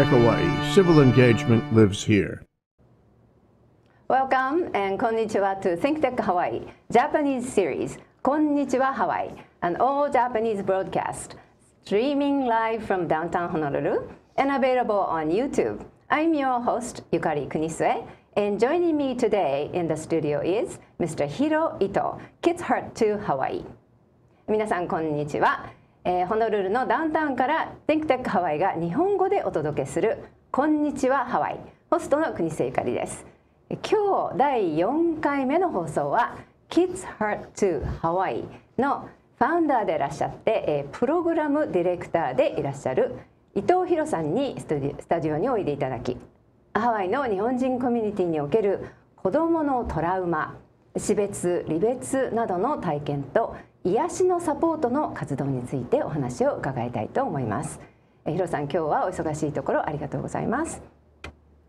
ThinkTech Hawaii. Civil engagement lives here. Welcome and konnichiwa to ThinkTech Hawaii Japanese series Konnichiwa Hawaii, an all Japanese broadcast streaming live from downtown Honolulu and available on YouTube. I'm your host Yukari Kunisue and joining me today in the studio is Mr. Hiro Ito, Kids Heart to Hawaii. 皆さんこんにちは、 えーホノルルのダウンタウンから ThinkTech ハワイが日本語でお届けするこんにちはハワイホストの国瀬ゆかりです。今日第4回目の放送は Kids Heart to Hawaii のファウンダーでいらっしゃって、えープログラムディレクターでいらっしゃる伊藤博さんにスタジオにおいでいただきハワイの日本人コミュニティにおける子どものトラウマ死別離別などの体験と癒しのサポートの活動についてお話を伺いたいと思います。えヒロさん今日はお忙しいところありがとうございます。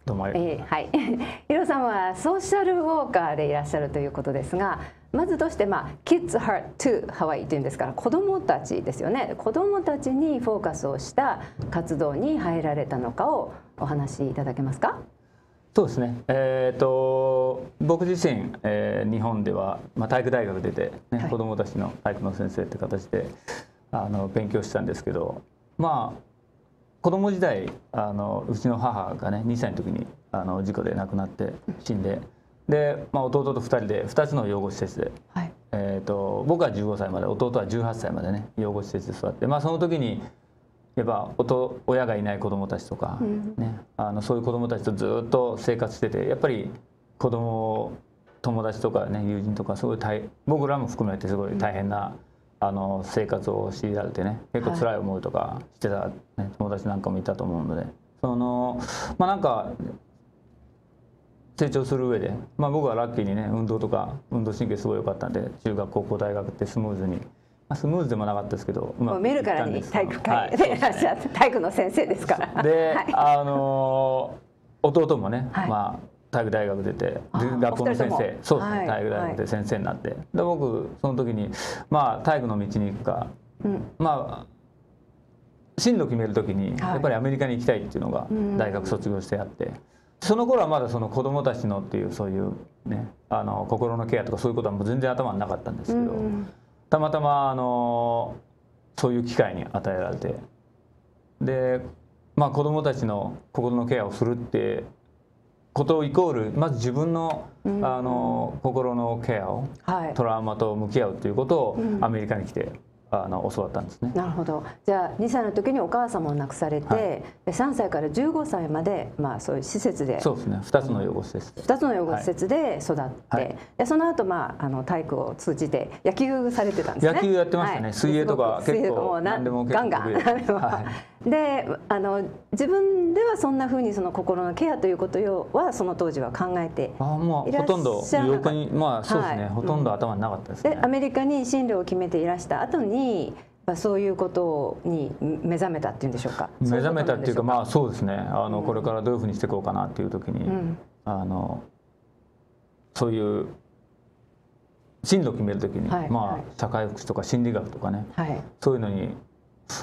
どうもえーはい、ヒロさんはソーシャルウォーカーでいらっしゃるということですがまずとして、まあ、Kids Heart to Hawaii というんですから子どもたちですよね子どもたちにフォーカスをした活動に入られたのかをお話しいただけますか？そうですね、えー、と僕自身、えー日本では、まあ、体育大学出て、ねはい。子どもたちの体育の先生って形であの勉強してたんですけどまあ子供時代あのうちの母がね2歳の時にあの事故で亡くなって死んでで、まあ、弟と2人で2つの養護施設ではい。えー、と僕は15歳まで弟は18歳までね養護施設で育って、まあ、その時にやっぱおと親がいない子どもたちとか、うん。ね、あのそういう子どもたちとずっと生活しててやっぱり子ども友達とか、ね、友人とかすごい大僕らも含めてすごい大変な、あの生活を強いられてね結構辛い思いとかしてた、ね友達なんかもいたと思うのでそのまあなんか成長する上で、まあ、僕はラッキーにね運動とか運動神経すごい良かったんで中学高校大学ってスムーズに、まあ、スムーズでもなかったですけどうまくいもう見るからったんですに体育はい会でいらっしゃって、体育の先生ですから。で、はい。あのー弟もね、はい。まあ体育大学出て学校の先生。そうですね、はい。体育大学で先生になって、で僕その時にまあ体育の道に行くか。うん。まあ進路決める時にはい。やっぱりアメリカに行きたいっていうのがうん。大学卒業してあって、その頃はまだその子供たちのっていうそういうねあの心のケアとかそういうことはもう全然頭になかったんですけど、うんたまたまあのそういう機会に与えられて。でまあ子供たちの心のケアをするってことイコールまず自分のうん。あの心のケアをはい。トラウマと向き合うということをうん。アメリカに来てあの教わったんですね。なるほど。じゃあ2歳の時にお母様を亡くされて、はい。で3歳から15歳まで、まあ、そういう施設で。そうですね。2つの養護施設。2つの養護施設で育って、はい。でその後、まああの体育を通じて野球されてたんですね。野球やってましたね。水泳とか結構何でも結構ガンガン。得意であの自分ではそんなふうにその心のケアということはその当時は考えてあもいうらっほとんどしゃらなかった。横にまあそうですね、はい。ほとんど頭になかったですね。で。アメリカに進路を決めていらした後にまあそういうことに目覚めたっていうんでしょうか。目覚めたっていうかまあそうですね。あの、うん。これからどういうふうにしていこうかなっていう時に、うん。あのそういう進路決める時に、はい。まあ、はい。社会福祉とか心理学とかね。はい。そういうのに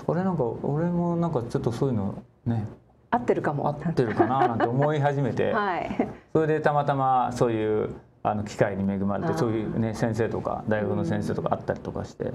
俺なんか俺もなんかちょっとそういうのね。合ってるかも。合ってるかななんて思い始めて、はい。それでたまたまそういうあの機会に恵まれてそういうね先生とか大学の先生とかあったりとかして。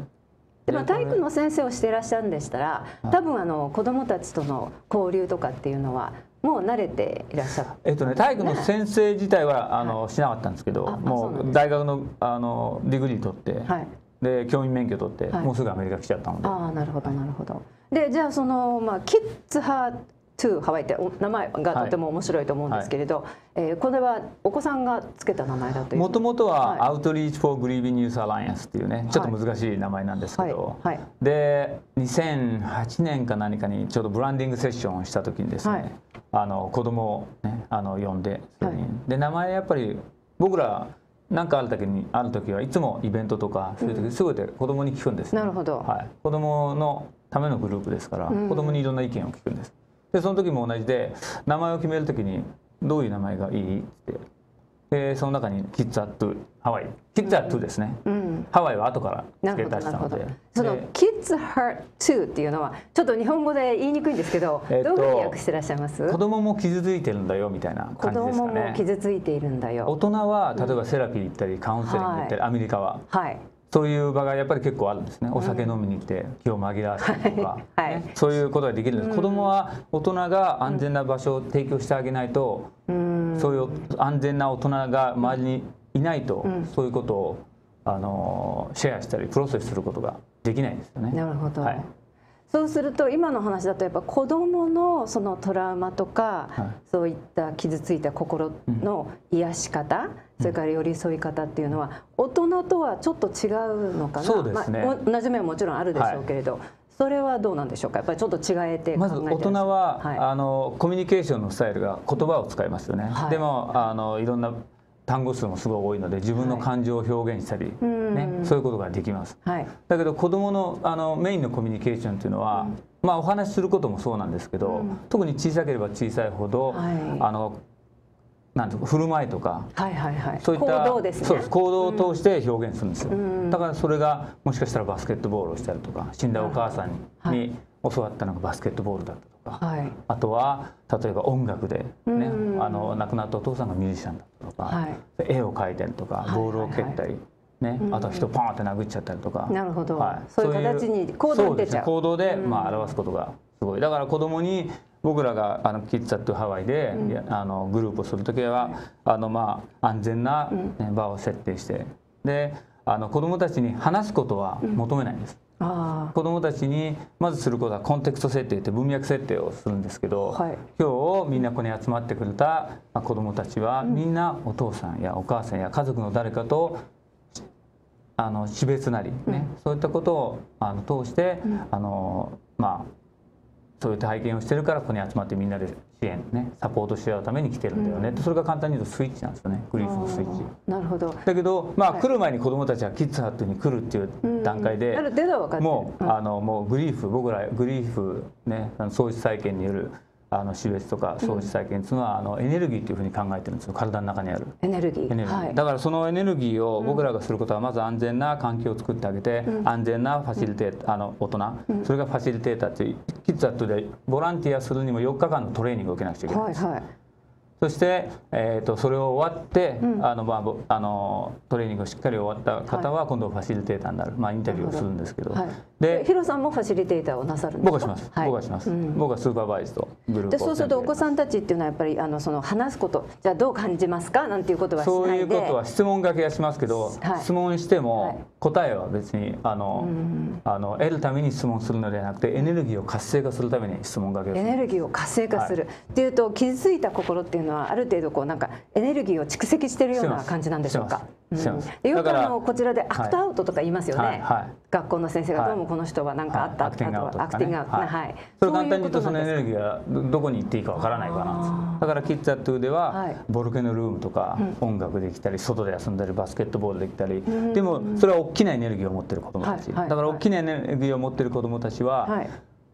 でも体育のの先生をしていらっしゃるんでしたらはい多分あの子どもたちとの交流とかっていうのはもう慣れていらっしゃる。えっとね、体育の先生自体はあのしなかったんですけどもう大学のあの degree 取って、はいで教員免許取って、はい。もうすぐアメリカ来ちゃったので。ああなるほどなるほど。でじゃあそのまあ Kids Hurt Too Hawaii ってお名前がとても面白いと思うんですけれど、えーこれはお子さんがつけた名前だという？もともとはい。は Outreach for Grieving Youth Alliance っていうねちょっと難しい名前なんですけど、はい。はい。で2008年か何かにちょうど branding session をした時にですね、はい。あの子供をねあの呼んで、はい。で名前やっぱり僕らなんかある時にある時はいつもイベントとかそういう時すべて子供に聞くんですね、なるほど。はい、子供のためのグループですから、うん。子供にいろんな意見を聞くんです。でその時も同じで名前を決める時にどういう名前がいいってでその中にキッズ・アット・ハワイ。キッズ・アットですね、うん。ハワイは後から付け足したので。そので kids hurt too っていうのはちょっと日本語で言いにくいんですけど、えっとどういうふうに訳してらっしゃいます？子供も傷ついてるんだよみたいな子感じです供もかね傷ついているんだ大よ人は例えばセラピー行ったりカウンセリング行ったり、アメリカは。はいそういう場がやっぱり結構あるんですね。お酒飲みに来て気を紛らわしたりとか、はい。ね。そういうことができるんです、子供は大人が安全な場所を提供してあげないと、うん。そういう安全な大人が周りにいないと、そういうことをあのシェアしたりプロセスすることができないんですよね。なるほど、はいそうすると今の話だとやっぱ子どものそのトラウマとか、はい。そういった傷ついた心の癒し方、それから寄り添い方っていうのは大人とはちょっと違うのかな？そうですね。まあ、同じ面ももちろんあるでしょうけれど、それはどうなんでしょうか？やっぱりちょっと違えてまず大人は、はい。あのコミュニケーションのスタイルが言葉を使いますよね、はい。でもあのいろんな単語数もすごい多いので自分の感情を表現したり、ん。ね、そういうことができます。はい。だけど子どものあのメインのコミュニケーションというのは、まあお話しすることもそうなんですけど、特に小さければ小さいほど、はい。あのなんていうか振る舞いとか。はいはいはい。そういった行動ですね。そうです。行動を通して表現するんですよ、ん。だからそれがもしかしたらバスケットボールをしたりとか死んだお母さんに,、はい。に教わったのがバスケットボールだったとか、はい。あとは例えば音楽で、ねうん。あの亡くなったお父さんがミュージシャンだったとか、はい。絵を描いたりとかいボールを蹴ったり、ねあとは人ポーンって殴っちゃったりとか、なるほど。はい、そういう形に行動に出ちゃう。そですね。行動で、まあ、表すことがすごい。だから子供に僕らがあのキッズ・アット・ハワイで、いやあのグループをする時はあの、まあ、安全な、ね場を設定してであの子供たちに話すことは求めないんです。あ子供たちにまずすることはコンテクスト設定って文脈設定をするんですけど、はい。今日みんなここに集まってくれたまあ子供たちはみんなお父さんやお母さんや家族の誰かとあの死別なりね、そういったことをあの通して、あのまあそういった体験をしてるからここに集まってみんなで支援ねサポートし合うために来てるんだよね、ってそれが簡単に言うとスイッチなんですよねグリーフのスイッチ。あなるほど。だけど、まあはい。来る前に子どもたちはキッズハットに来るっていう段階で、ある程度は分かってる。もう,、あのもうグリーフ僕らグリーフねあの喪失体験によるあの死別とか喪失体験っていうのは、あのエネルギーっていうふうに考えてるんですよ。体の中にある。エネルギー。エネルギー。はい。だからそのエネルギーを僕らがすることはまず安全な環境を作ってあげて、安全なファシリテーあの大人、それがファシリテーターっていうキッズアットでボランティアするにも4日間のトレーニングを受けなくちゃいけないんですはいはいそして、えー、とそれを終わって、あのまあぼあのトレーニングがしっかり終わった方は今度ファシリテーターになる、まあ、インタビューをするんですけど、はい、でヒロさんもファシリテーターをなさるんですか？僕はします、はい。僕はします、うん。僕はスーパーバイズとグループをでそうするとお子んさんたちっていうのはやっぱりあのその話すことじゃあどう感じますか？なんていうことはしそうないで。いうことは質問がけはしますけど、はい。質問してはい。も答えは別にあの、あの得るために質問するのではなくてエネルギーを活性化するために質問がけをする。エネルギーを活性化する、っていうと傷ついた心っていうのはある程度こうなんかエネルギーを蓄積してるような感じなんでしょうか。うん。よくあのこちらで act outとか言いますよね。はいはい。学校の先生がどうもこの人は何かあった、はい。 acting out とかね。 acting out。ねはい。はい。それ簡単に言うとそのエネルギギーがどどこに行っていいかわからないからなだから Kids Hurt Too でははい。 volcano room とか音楽できたり外で遊んだりバスケットボールできたり。でもそれは大きなエネルギーを持ってる子どもたち。はい。はい。だから大きなエネルギーを持ってる子どもたちははい。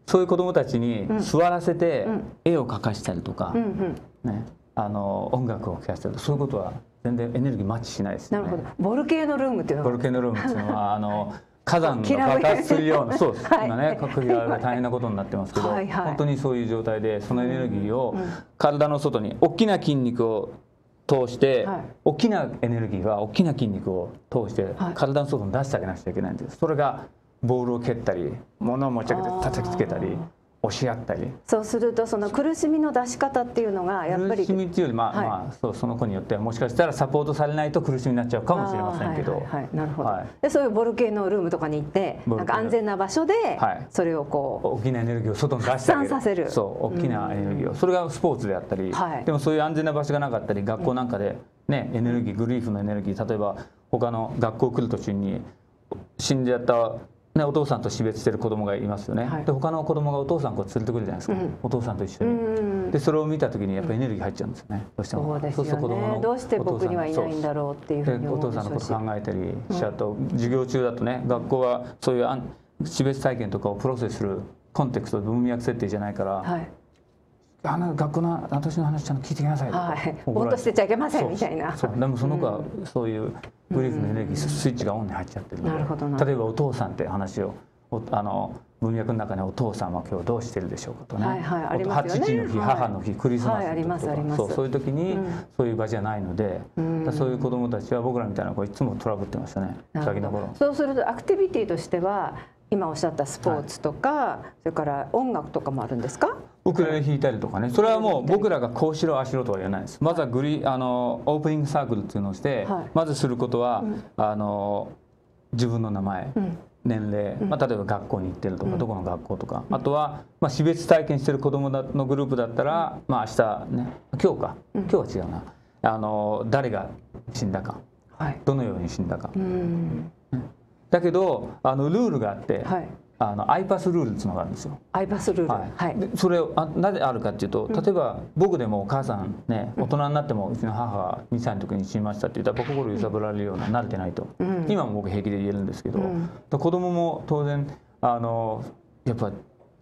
そういう子どもたちに座らせて絵を描かしたりとか。うんうん。ねあの音楽を聴かせたりとかそういうことは全然エネルギーマッチしないですよね。なるほど。ボルケーノルームっていうのは？ボルケノルームっていうのはあの 火山が爆発するようなそうです、はい。今ね核が大変なことになってますけど、はいはい。本当にそういう状態でそのエネルギーを体の外に大きな筋肉を通して、はい。大きなエネルギーは大きな筋肉を通してはい。体の外に出してあげなくちゃいけないんですそれがボールを蹴ったり物を持ち上げて叩きつけたり押し合ったり。そうするとその苦しみの出し方っていうのがやっぱり。苦しみっていうよりまあ、はい。まあそうその子によってはもしかしたらサポートされないと苦しみになっちゃうかもしれませんけど、はいはいはいなるほど、はい。でそういうボルケーノルームとかに行ってなんか安全な場所ではい。それをこ大きなエネルギーを外に出してあげさせる。そう大きなエネルギーを、それがスポーツであったり、はい。でもそういう安全な場所がなかったり学校なんかで、ねエネルギーグリーフのエネルギー例えば他の学校来る途中に死んじゃった、ね、お父さんと死別してる子供がいますよね、はい。で他の子供がお父さんをこう連れてくるじゃないですか、お父さんと一緒うに。うんでそれを見た時にやっぱエネルギー入っちゃうんですよね。どうしても。そうですよすると子供の。ねどうして僕にはいないんだろうっていうふうにでお父さんのこと考えたりしちゃうと、授業中だとね学校はそういうあん死別体験とかをプロセスするコンテクスト文脈設定じゃないから、はい学校の私の話ちゃんと聞いてきなさいはい。ぼーっとしてちゃいけませんみたいな。そう。でもその子はそういうグリーフのエネルギースイッチがオンに入っちゃってるので。なるほどな。るほど例えばお父さんって話をおあの文脈の中にお父さんは今日どうしてるでしょうかとね、はいはい。ありますよね。父の日、はい。母の日クリスマスの時はいありますとかそうそういう時に、うん。そういう場じゃないので、うん。そういう子どもたちは僕らみたいな子いつもトラブってましたね。先の頃。そうするとアクティビティとしては今おっしゃったスポーツとか、それから音楽とかもあるんですか？ウクレレ弾いたりとかね。それはもう僕らがこうしろああしろとは言わないです。まずはグリあのオープニングサークルっていうのをして、はい。まずすることは、うん。あの自分の名前、うん。年齢、うん。まあ、例えば学校に行ってるとか、うん。どこの学校とか、あとは、まあ、死別体験してる子どものグループだったら、まあ明日ね今日かうん。今日は違うな。あの誰が死んだかはい。どのように死んだか、うん。だけどあのルールがあって、はいあのアイパスルールっていうのがあるんですよ。アイパスルールははい。い、でそれをあなぜあるかっていうと例えば僕でもお母さんね大人になってもうちの母が2歳の時に死にましたって言ったら心揺さぶられるような慣れてないと、うん。今も僕平気で言えるんですけど、うん。子供も当然あのやっぱ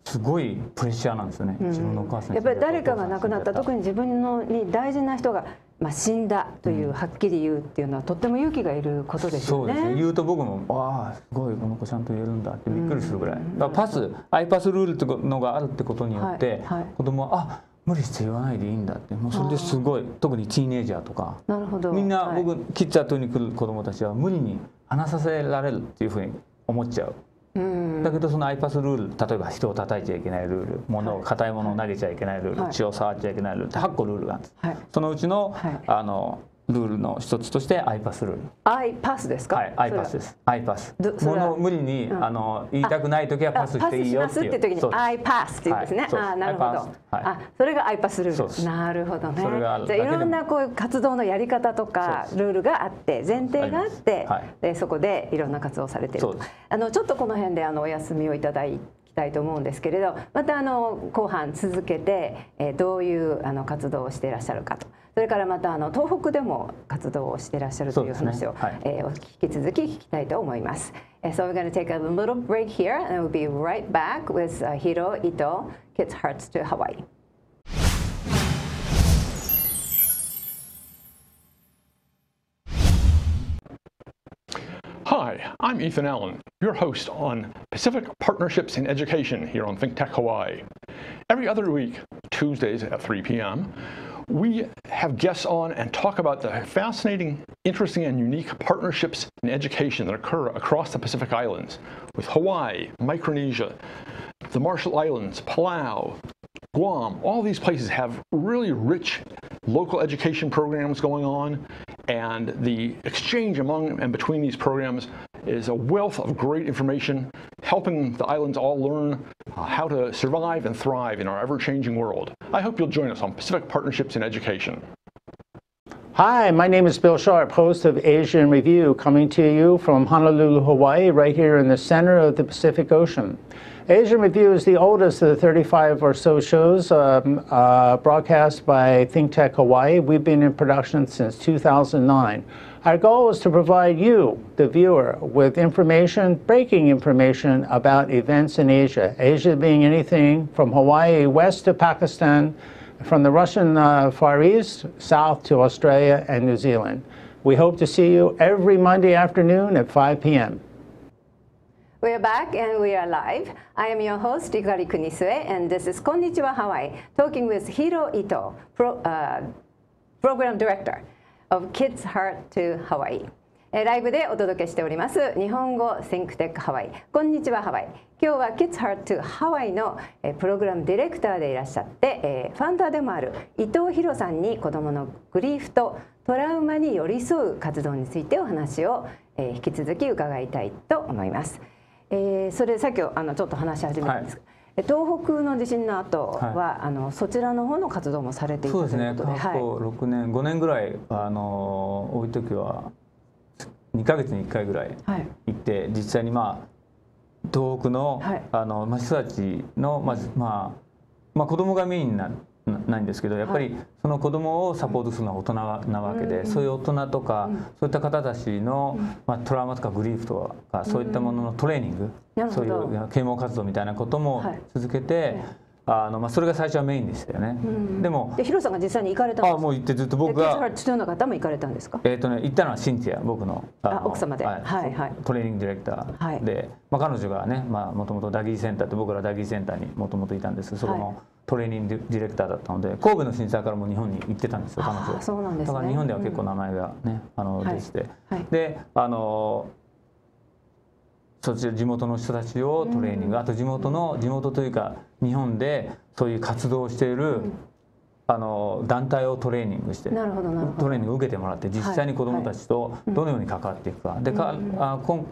すごいプレッシャーなんですよね、自分のお母さんやっぱり誰かが亡くなった。特にに自分のに大事な人が、まあ、死んだというはっきり言うっていうのはとっても勇気がいることですよね。そうですね。言うと僕もああすごいこの子ちゃんと言えるんだってびっくりするぐらい、うん。だパスアイパスルールってのがあるってことによって、はいはい。子供はあ無理して言わないでいいんだって。もうそれですごい。特にティーネイジャーとか。なるほど。みんなはい。僕、キッズアートに来る子供たちは無理に話させられるっていうふうに思っちゃう。うん。だけどそのアイパスルール例えば人を叩いちゃいけないルール物を硬いものを投げちゃいけないルール、はい。血を触っちゃいけないルールって8個ルールがあるんです。はい。そのうちの,、はい。あのルールの一つとしてアイパスルール。アイパスですか？はい、アイパスです。アイパス。どそれは物を無理に、うんあの言いたくない時はパスしていいよっていう。あパスしますって時にそうですアイパスって言うんですね。はいあなるほど。はいあそれがアイパスルール。なるほどね。じゃあいろんなこういう活動のやり方とかルールがあって前提があって、はいでそこでいろんな活動をされていると。あのちょっとこの辺であのお休みをいただきたいと思うんですけれど、またあの後半続けて、えーどういうあの活動をしていらっしゃるかと。それからまたあの東北でも活動をしていらっしゃるというそうですね、はいえー引き続き聞きたいと思います。So we're going to take a little break here and we'll be right back with uh, Hiro Ito, Kids Hearts to Hawaii. Hi, I'm Ethan Allen, your host on Pacific Partnerships in Education here on ThinkTech Hawaii. Every other week, Tuesdays at 3 p.m., we have guests on and talk about the fascinating, interesting, and unique partnerships in education that occur across the Pacific Islands with Hawaii, Micronesia, the Marshall Islands, Palau, Guam, all these places have really rich local education programs going on, and the exchange among and between these programs is a wealth of great information, helping the islands all learn uh, how to survive and thrive in our ever changing world. I hope you'll join us on Pacific Partnerships in Education. Hi, my name is Bill Sharp, host of Asian Review, coming to you from Honolulu, Hawaii, right here in the center of the Pacific Ocean. Asian Review is the oldest of the 35 or so shows um, uh, broadcast by ThinkTech Hawaii. We've been in production since 2009. Our goal is to provide you, the viewer, with information, breaking information about events in Asia. Asia being anything from Hawaii west to Pakistan, from the Russian uh, Far East, south to Australia and New Zealand. We hope to see you every Monday afternoon at 5 p.m. We are back and we are live. I am your host, Ikari Kunisue, and this is Konnichiwa Hawaii, talking with Hiro Ito, pro, uh, Program Director of Kids Heart to Hawaii. ライブでお届けしております。日本語 ThinkTech ハワイ。こんにちはハワイ。今日は Kids Heart to Hawaii のプログラムディレクターでいらっしゃって、ファウンダーでもある伊藤博さんに子どものグリーフとトラウマに寄り添う活動についてお話を、引き続き伺いたいと思います。えーそれでさっきあのちょっと話し始めたんです。が、え東北の地震の後は、あのそちらの方の活動もされていたそうですね。過去6年5年ぐらいあの多い時は2ヶ月に1回ぐらいはい。行って実際にまあ東北の,、はい。あのまあ人たちのまずまあまあ子供がメインななないんですけどやっぱりその子供をサポートするのは大人なわけで、そういう大人とか、そういった方たちの、まあ、トラウマとかグリーフとかそういったもののトレーニング、そういう啓蒙活動みたいなこともはい。続けて、あのまあそれが最初はメインでしたよね。でもでヒロさんが実際に行かれたんですか？あもう行ってずっと僕がルツの方も行かれたんですか？えっ、とね行ったのはシンティア僕ののあ奥様で。はい。はいトレーニングディレクターで、まあ彼女がねまあもともとダギーセンターって僕らダギーセンターにもともといたんです。そこはい。のトレーニングディレクターだったので神戸の震災からも日本に行ってたんですよ彼女。あそうなんですね。だから日本では結構名前がね、あのはい出てて、はい。であのそちら地元の人たちをトレーニング、あと地元の地元というか日本でそういう活動をしている、あの団体をトレーニングしてトレーニングを受けてもらって実際に子どもたちとどのように関わっていくか、でかあ今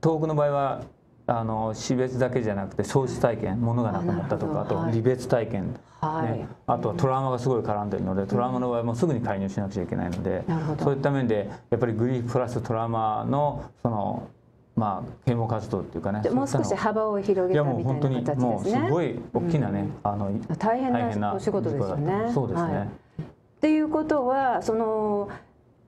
東北の場合はあの死別だけじゃなくて喪失体験物がなくなったとかあと離別体験、はい。ね、あとはトラウマがすごい絡んでるのでトラウマの場合もすぐに介入しなくちゃいけないのでそういった面でやっぱりグリーフプラストラウマのそのまあ啓蒙活動っていうかねでもう少し幅を広げたみたいもう本当にな形ですね。もうすごい大きなね、あの大変なお仕事ですよね。そうですね、はい。っていうことはその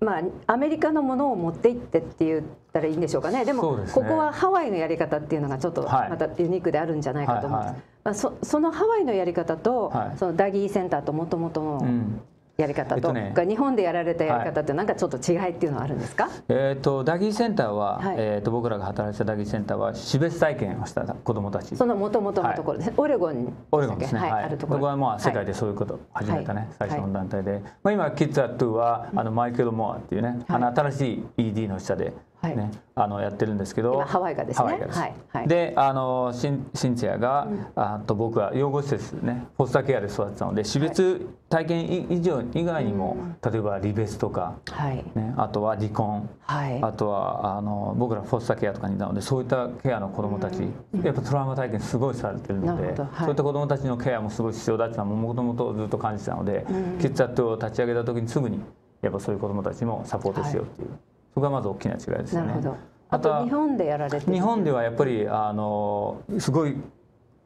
まあアメリカのものを持って行ってって言ったらいいんでしょうかね。でもね。ここはハワイのやり方っていうのがちょっとはい。またユニークであるんじゃないかと思うんです、はいはい。まあ、そそのハワイのやり方と、はい。そのダギーセンターともともとのうんやり方と、えっとね。が日本でやられたやり方ってなんかちょっと違いっていうのはあるんですか、えー、とダギーセンターは、はい。えー、と僕らが働いてたダギーセンターは死別体験をした子どもたち。そのもともとのところです。ね、オレゴンオレゴンですね、はい。はい。あるところこはまあ世界ではそういうことを始めたね、はい。最初の団体で、まあ、今キッズアットゥはあのマイケル・モアっていうね、あの新しい ED の下で、ねはい。あのやってるんですけど。今ハワイがですね。はいはい。であのシンシンツィアが、あと僕は養護施設ねフォスターケアで育ってたので死別体験以以上以外にも、例えば離別とか、はい。ね、あとは離婚はい。あとはあの僕らフォスターケアとかにいたのでそういったケアの子どもたち、やっぱトラウマ体験すごいされてるので、はい。そういった子どもたちのケアもすごい必要だっていうのはもともとずっと感じてたので、キッズアットを立ち上げた時にすぐにやっぱそういう子どもたちもサポートしようっていう、そこがまず大きな違いですよね。なるほど。ああと日本でやられてる。日本ではやっぱりあのすごい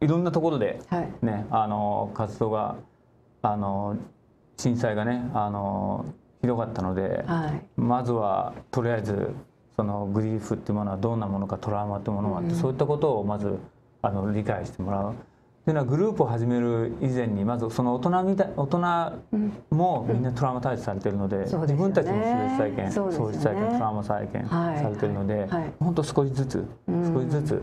いろんなところで、はい。ね、あの活動があの震災がねあのひどかったので、はい。まずはとりあえずそのグリーフっていうものはどんなものかトラウマっていうものがあって、そういったことをまずあの理解してもらう。っていうのはグループを始める以前にまずその大人みたい大人もみんなトラウマタイズされてるので、そうですよね。自分たちも死別体験そうですよね。喪失体験トラウマ体験はい。されてるので、はい。はい。本当少しずつ少しずつ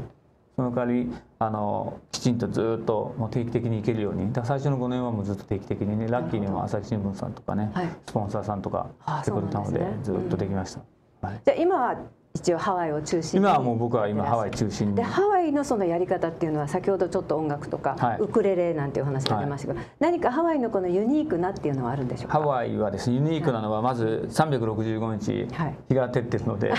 その代わりあのきちんとずっともう定期的に行けるようにだ最初の5年はもうずっと定期的にねラッキーにも朝日新聞さんとかね、はい。スポンサーさんとかあ来てくれたのでずっとできました、はい、じゃあ今は一応ハワイを中心に今はもう僕は今ハワイ中心に。でハワイのそのやり方っていうのは先ほどちょっと音楽とか、はい。ウクレレなんていう話が出ましたけど、何かハワイのこのユニークなっていうのはあるんでしょうか？ハワイはですねユニークなのはまず365日はい。日が照ってるので、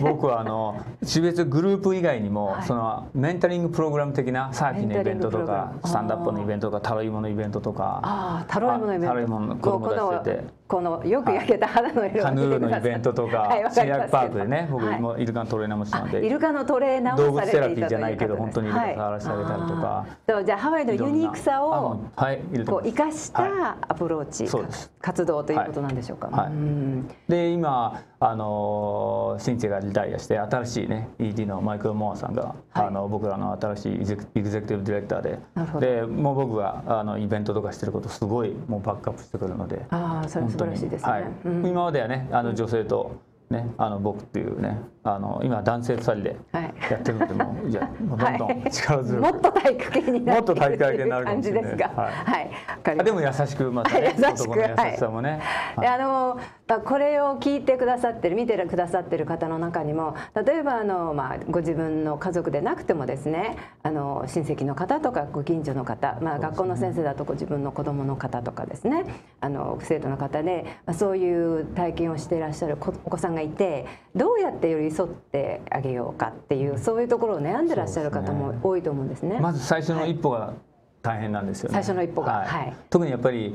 僕はあの死別グループ以外にも、はい。そのメンタリングプログラム的なサーフィンのイベントとかスタンダップのイベントとかタロイモのイベントとかああタロイモのイベント。タロイモの子供たち出てこのよく焼けた肌の色をカヌーのイベントとか、はいわかります。けどパークでね僕はい。もイルカのトレーナーもしたので、あイルカのトレーナー動物をされていたセラピーじゃないけど本当にイルカ触らせてあげたりとか、はいそうじゃあハワイのユニークさをのはいこう生かしたはアプローチ、そうです。活動ということなんでしょうか。はい。うん。で今あのシンチェがリタイアして新しいね ED のマイクロ・モアさんが、はい。あの僕らの新しいエグゼクティブディレクターで。でもう僕があのイベントとかしてることすごいもうバックアップしてくるので。ああそれは素晴らしいですね。はい。うん。今まではねあの女性と、ね、あの僕っていうね。あの今男性2人ではい。やってるのでもう いやもうどんどん力強く、もっと体育系になるもっと体育系になるか感じですが、はい。はい、でも優しくまたね優しく。優しさもね、であのまあこれを聞いてくださってる見てくださってる方の中にも例えばあの、まあ、ご自分の家族でなくてもですねあの親戚の方とかご近所の方、まあ、学校の先生だとご自分の子どもの方とかですねあの生徒の方で、まあ、そういう体験をしていらっしゃる子お子さんがいてどうやって寄り添ってあげようかっていうそういうところを悩んでらっしゃる方も多いと思うんですね。まず最初の一歩が大変なんですよね。最初の一歩が。はい。特にやっぱり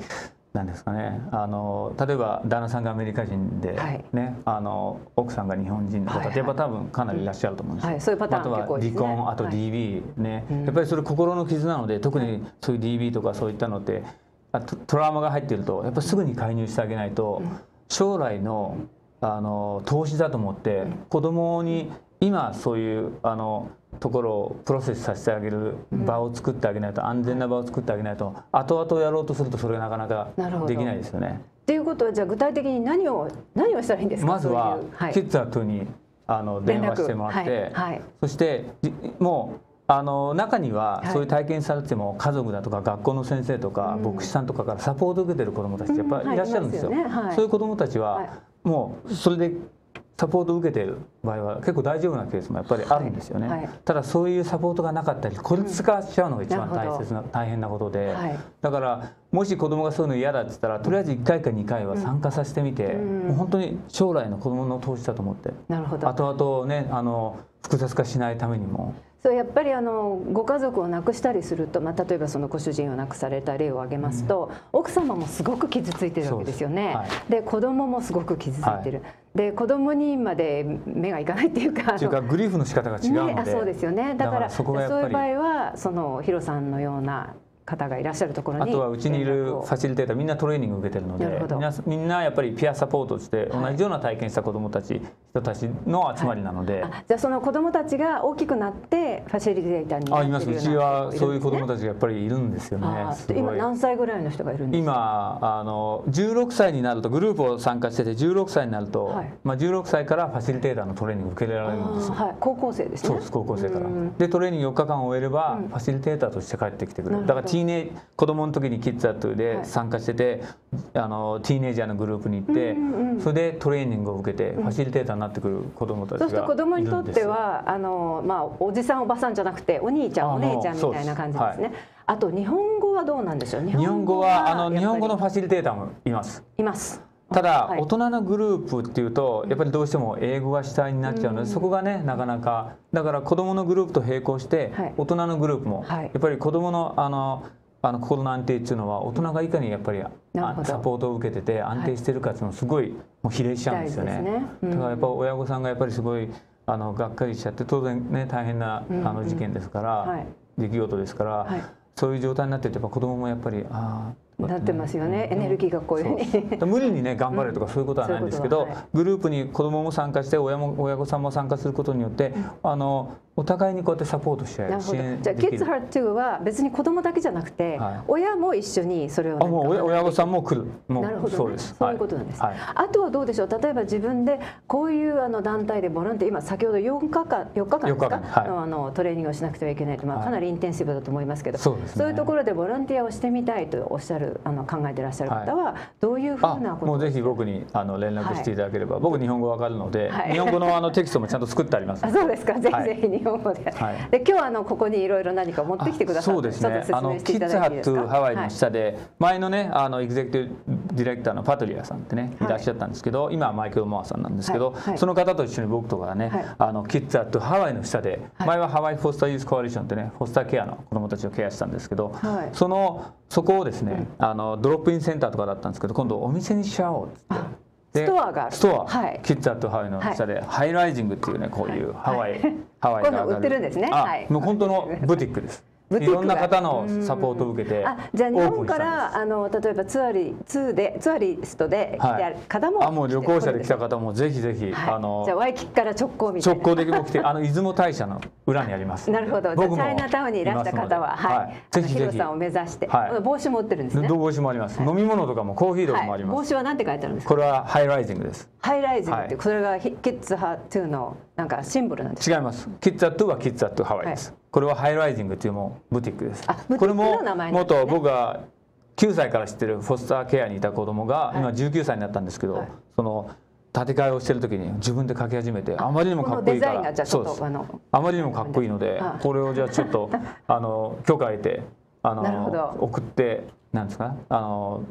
なんですかね。あの例えば旦那さんがアメリカ人で、はい。ねあの奥さんが日本人の方はいはい。ってやっぱ多分かなりいらっしゃると思うんですよ。はい。そういうパターンあとは離婚あとはい DB ね、うん。やっぱりそれ心の傷なので特にそういう DB とかそういったのってあトトラウマが入っているとやっぱりすぐに介入してあげないと、将来のあの投資だと思って子供に今そういうあのところをプロセスさせてあげる場を作ってあげないと、安全な場を作ってあげないと後々やろうとするとそれがなかなかできないですよね。っていうことはじゃあ具体的に何を何をしたらいいんですか？まずはキッズアットにあの電話してもらって、はい。はい。そしてじもうあの中にははい。そういう体験されても家族だとか学校の先生とか牧師さんとかからサポートを受けてる子どもたちってやっぱりい。らっしゃるんですよ。そういう子どもたちははもうそれでサポートを受けている場合は結構大丈夫なケースもやっぱりあるんですよね。はい。はいただそういうサポートがなかったり孤立化しちゃうのが一番大切な大変なことで、はい。だからもし子供がそういうの嫌だって言ったらとりあえず1回か2回は参加させてみて、うん。もう本当に将来の子供の投資だと思って。なるほど。後々ねあの複雑化しないためにもそうやっぱりあのご家族を亡くしたりすると、まあ、例えばそのご主人を亡くされた例を挙げますと、奥様もすごく傷ついてるわけですよね。です。で子供もすごく傷ついてる、で子供にまで目がいかないっていうかっていうかグリーフの仕方が違うので、ね、あそうですよね。だからそういう場合はそのヒロさんのような方がいらっしゃるところにあとはうちにいるファシリテーターみんなトレーニングを受けてるのでみんなやっぱりピアサポートして同じような体験した子どもたち、人たちの集まりなので、あじゃあその子供たちが大きくなってファシリテーターにあってるようなますうちはそういう子どもちたちがやっぱりいるんですよね。今何歳ぐらいの人がいるんですか？今あの16歳になるとグループを参加してて16歳になると、はい。まあ、16歳からファシリテーターのトレーニングを受けられるんですはい、高校生ですね。そうです高校生から。うん。でトレーニング4日間終えれば、ファシリテーターとして帰ってきてくれなるだからティーネイ子供の時にキッズアットはい。で参加してて、あのティーネイジャーのグループに行って、うんうんうんそれでトレーニングを受けて、ファシリテーターになってくる子供たちがそうすると子供にとってはあの、まあ、おじさんおばさんじゃなくてお兄ちゃんあお姉ちゃんみたいな感じですね。あと日本語はどうなんでしょう？日日本語はあの日本語のファシリテーターもいます。いますただ、はい。大人のグループっていうとやっぱりどうしても英語が主体になっちゃうので、そこがねなかなかだから子どものグループと並行して、はい。大人のグループも、はい。やっぱり子どものあのあの心の安定っていうのは大人がいかにやっぱりサポートを受けてて安定してるかっていうのをすごいもう比例しちゃうんですよね。ねうんだからやっぱ親御さんがやっぱりすごいあのがっかりしちゃって当然ね大変なあうん。の事件ですから、はい。出来事ですから、はい。そういう状態になっててやっぱ子どももやっぱりああなってますよね。エネルギーがこういう。ふうに 無理にね頑張れとかそういうことはないんですけど、グループに子供も参加して親も親御さんも参加することによって、あのお互いにこうやってサポートし合えなるほど。じゃあ Kids る。Heart 2は別に子供だけじゃなくて、はい。親も一緒にそれをあもう親親御さんも来る。もうなるほど、ね、そうです。そういうことなんです、はい。あとはどうでしょう？例えば自分でこういうあの団体でボランティア今先ほど4日間4日間ですか？4日間。はい。のあのトレーニングをしなくてはいけないと、まあ、はい。かなりインテンシブだと思いますけど、そうですね。いうところでボランティアをしてみたいとおっしゃるあの考えていらっしゃる方はどういうふあうなこともうぜひ僕にあの連絡していただければ、僕日本語わかるので、はい。日本語のあのテキストもちゃんと作ってありますあ。そうですか。ぜひはい。ぜひ日本語で、はい。で今日はあのここにいろいろ何か持ってきてくださってそうですね。あの Kids Hurt Too Hawaii の下で、前のねあの executive director のパトリアさんってねい。らっしゃったんですけど、今はマイケル・モアさんなんですけど、はい。はい。その方と一緒に僕とかね、はい。あの Kids Hurt Too Hawaii の下で、はい。前は Hawaii Foster Youth Coalition ってね foster care の子どもたちをケアしたんですけど、はい。そのそこをですね、あの drop-in center とかだったんですけど今度お店にしちゃおうって。でストアがある。ストア、はい。 Kids Hurt Too Hawaii の下で、ハイライジングっていうねこういうハワイ、ハワイが上がるこういうの売ってるんですね。あはい。もう本当のブティックです。いろんな方のサポートを受けてあじゃあ日本からあの例えばツアリツーでツアリストで来てある方も、あもう旅行者で来た方もぜひぜひ、はい、あのじゃあワイキキから直行みたいな。直行でも来てあの出雲大社の裏にあります。なるほど。じゃあチャイナタウンにいらした方ははい、ぜひぜひ。さんを目指して、はい。帽子も売ってるんですね。帽子もあります、飲み物とかもコーヒーとかもあります、はい、帽子は何て書いてあるんですか？これはハイライジングです。ハイライズって、はい。それがヒキッズハトゥーのなんかシンボルなんです違います。キッズアットはキッズアットハワイです、これはハイライジングっていうもうブティックです。これも元僕が9歳から知ってるフォスターケアにいた子供が、い。今19歳になったんですけど、はい。その建て替えをしてる時に自分で書き始めてあまりにもかっこいいからあまりにもかっこいいのではい。これをじゃあちょっとあの許可得てあの送ってなんですか？あの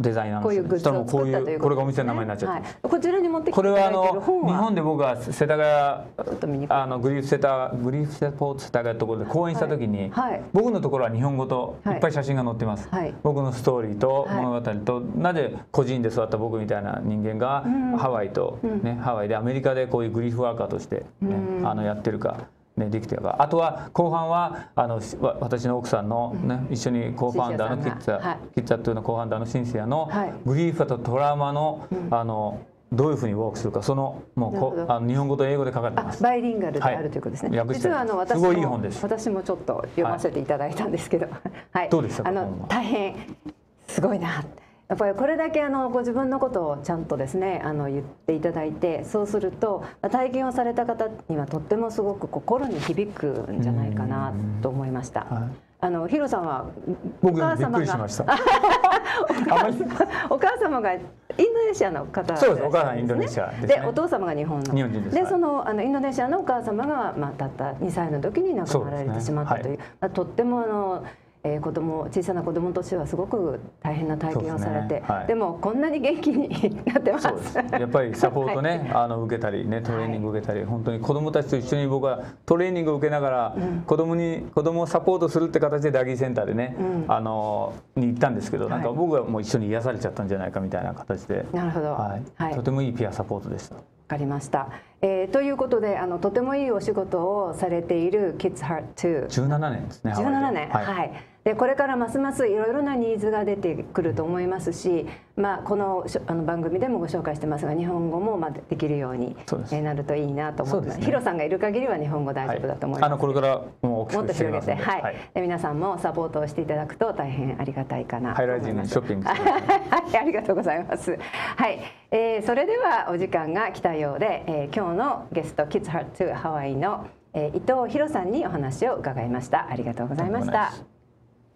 デザイナーのこういうグッズ人にを作ったということです、ね、これがお店の名前になっちゃって。はい、こちらに持ってきてこれはいあの日本で僕が世田谷あのグリーフセタグリーフセポーツ世田谷のところで講演した時に、はい。はい僕のところは日本語とい。っぱい写真が載ってます、はい。僕のストーリーとはい。物語と、なぜ個人で育った僕みたいな人間がハワイと、ねハワイでアメリカでこういうグリーフワーカーとして、ねあのやってるか。ね、できてあとは後半はあの私の奥さんの、ね一緒にコーファウンダーのキッズア、シンシアさんが。はい。キッズアットゥーのコーファウンダーのシンシアのはい。グリーフとトラウマの,、あのどういうふうにワークするかそのもうこあの日本語と英語で書かれてあます。バイリンガルではい。あるということですね。実はあの私もすごいいい本です。私もちょっと読ませていただいたんですけど、はい。どうでしたかあの大変すごいな。やっぱりこれだけあのご自分のことをちゃんとですねあの言っていただいてそうするとまあ体験をされた方にはとってもすごく心に響くんじゃないかなと思いました。はい。あのヒロさんは。お母様 お母様がインドネシアの方そうです。お母さんインドネシアですね。でお父様が日本の。日本人です。はいそのあのインドネシアのお母様が、まあ、たった2歳の時に亡くなられてしまったという。まあとってもあの、えー子供小さな子供としてはすごく大変な体験をされてで,、ね。はい。もこんなに元気になってます。やっぱりサポートね、あの受けたりねトレーニング受けたり、本当に子どもたちと一緒に僕はトレーニングを受けながら、子供に子供をサポートするって形でダギーセンターでね、あのに行ったんですけど、なんかはい僕はもう一緒に癒されちゃったんじゃないかみたいな形で、なるほど。はい、はい。とてもいいピアサポートでした。わかりました、えーということであのとてもいいお仕事をされている Kids Heart 2 17年ですね。ハワイで17年。はい、でこれからますますいろいろなニーズが出てくると思いますし、まあ、このあの番組でもご紹介してますが日本語もまあできるようになるといいなと思います。すね。ヒロさんがいる限りは日本語大丈夫だと思います、あのこれからもう大きもっと広げて、ますので、はい。で皆さんもサポートをしていただくと大変ありがたいかなとハイラ思います。イジングにショッピングしてください。はい、ありがとうございます。はい、えーそれではお時間が来たようで、えー今日のゲスト Kids Heart to ハワイの、えー伊藤博さんにお話を伺いました。ありがとうございました。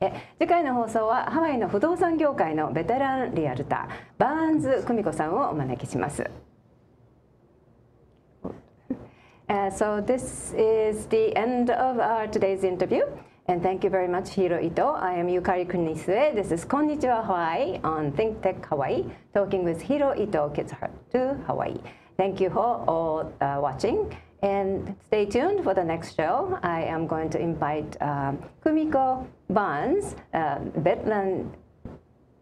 え次回の放送はハワイの不動産業界のベテランリアルターバーンズ久美子さんをお招きします。Uh, so this is the end of our today's interview. And thank you very much, Hiro Ito. I am Yukari Kunisue. This is Konnichiwa Hawaii on Think Tech Hawaii, talking with Hiro Ito, Kids Heart to Hawaii. Thank you for all uh, watching. And stay tuned for the next show. I am going to invite um, Kumiko Barnes, uh,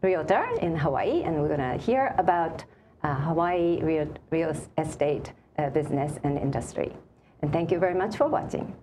realtor in Hawaii, and we're going to hear about uh, Hawaii real, real estate uh, business and industry. And thank you very much for watching.